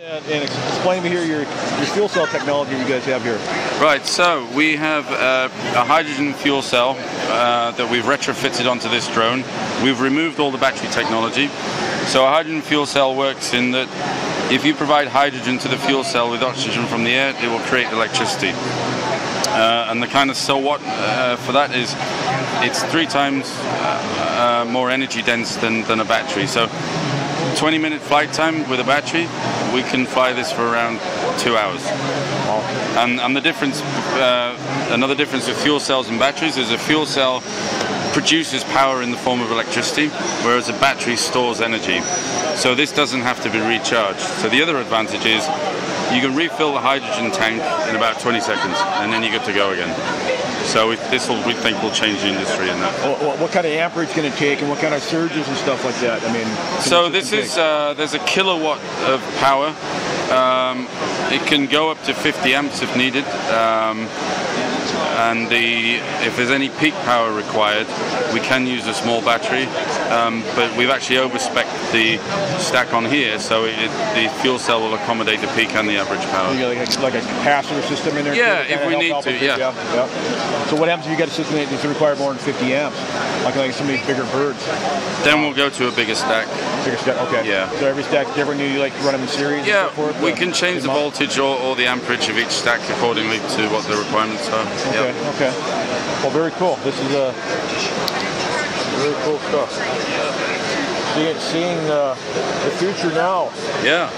And, explain to me here your, your fuel cell technology you guys have here. Right, so we have uh, a hydrogen fuel cell uh, that we've retrofitted onto this drone. We've removed all the battery technology. So a hydrogen fuel cell works in that if you provide hydrogen to the fuel cell with oxygen from the air, it will create electricity. Uh, and the kind of so what uh, for that is it's three times uh, more energy dense than, than a battery. So 20 minute flight time with a battery, we can fly this for around two hours. And, and the difference, uh, another difference with fuel cells and batteries is a fuel cell produces power in the form of electricity, whereas a battery stores energy. So this doesn't have to be recharged. So the other advantage is you can refill the hydrogen tank in about 20 seconds, and then you're good to go again. So this will, we think, will change the industry in that. What, what kind of amperage can it take, and what kind of surges and stuff like that? I mean, so this is uh, there's a kilowatt of power. Um, it can go up to 50 amps if needed. Um, and the if there's any peak power required, we can use a small battery. Um, but we've actually overspec the stack on here, so it, the fuel cell will accommodate the peak and the average power. You like, a, like a capacitor system in there? Yeah, if we need to, yeah. yeah. So what happens if you get a system that doesn't require more than 50 amps, like like some of these bigger birds? Then we'll go to a bigger stack. Bigger stack, okay. Yeah. So every stack's different. You like run them in series? Yeah, so forth, we can change the voltage or, or, the amperage of each stack accordingly to what the requirements are. Okay, yep. okay. Well, very cool. This is a uh, very cool stuff. Seeing, seeing uh, the future now. Yeah.